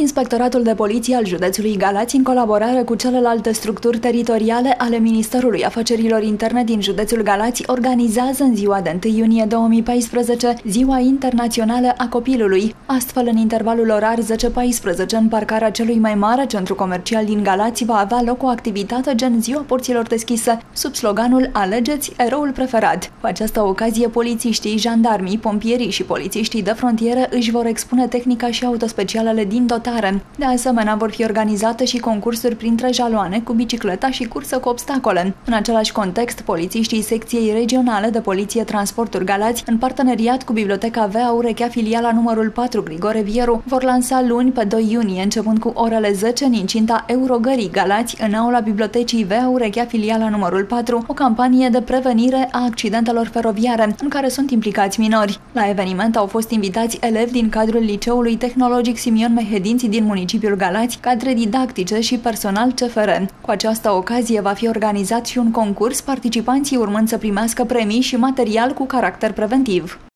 Inspectoratul de Poliție al județului Galați, în colaborare cu celelalte structuri teritoriale ale Ministerului Afacerilor Interne din județul Galați, organizează în ziua de 1 iunie 2014 Ziua Internațională a Copilului. Astfel, în intervalul orar 10-14, în parcarea celui mai mare centru comercial din Galați, va avea loc o activitate gen Ziua Porților Deschise, sub sloganul Alegeți eroul preferat. Cu această ocazie, polițiștii, jandarmii, pompierii și polițiștii de frontieră își vor expune tehnica și autospecialele din dotare dotare. De asemenea, vor fi organizate și concursuri printre jaloane cu bicicleta și cursă cu obstacole. În același context, polițiștii secției regionale de poliție transporturi Galați, în parteneriat cu Biblioteca Vea Urechea filiala numărul 4 Grigore Vieru, vor lansa luni pe 2 iunie, începând cu orele 10 în incinta Eurogării Galați, în aula Bibliotecii Vea Urechea filiala numărul 4, o campanie de prevenire a accidentelor feroviare, în care sunt implicați minori. La eveniment au fost invitați elevi din cadrul Liceului Tehnologic Simion Mehedin studenții din municipiul Galați, cadre didactice și personal CFR. Cu această ocazie va fi organizat și un concurs, participanții urmând să primească premii și material cu caracter preventiv.